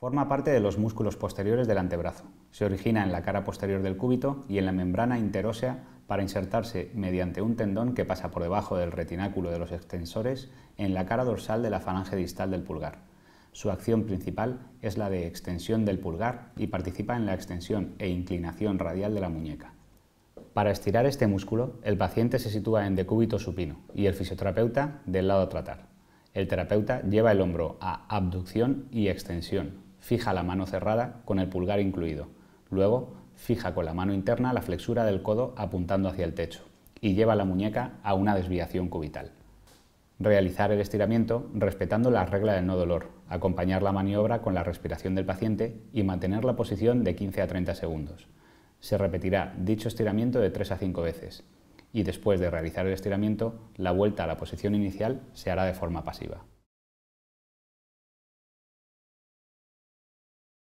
Forma parte de los músculos posteriores del antebrazo. Se origina en la cara posterior del cúbito y en la membrana interósea para insertarse mediante un tendón que pasa por debajo del retináculo de los extensores en la cara dorsal de la falange distal del pulgar. Su acción principal es la de extensión del pulgar y participa en la extensión e inclinación radial de la muñeca. Para estirar este músculo, el paciente se sitúa en decúbito supino y el fisioterapeuta del lado a tratar. El terapeuta lleva el hombro a abducción y extensión, Fija la mano cerrada con el pulgar incluido. Luego, fija con la mano interna la flexura del codo apuntando hacia el techo y lleva la muñeca a una desviación cubital. Realizar el estiramiento respetando la regla del no dolor, acompañar la maniobra con la respiración del paciente y mantener la posición de 15 a 30 segundos. Se repetirá dicho estiramiento de 3 a 5 veces y después de realizar el estiramiento, la vuelta a la posición inicial se hará de forma pasiva.